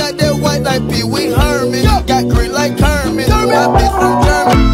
got that white like Pee Wee Herman. Got green like Kermit. My bitch from Germany.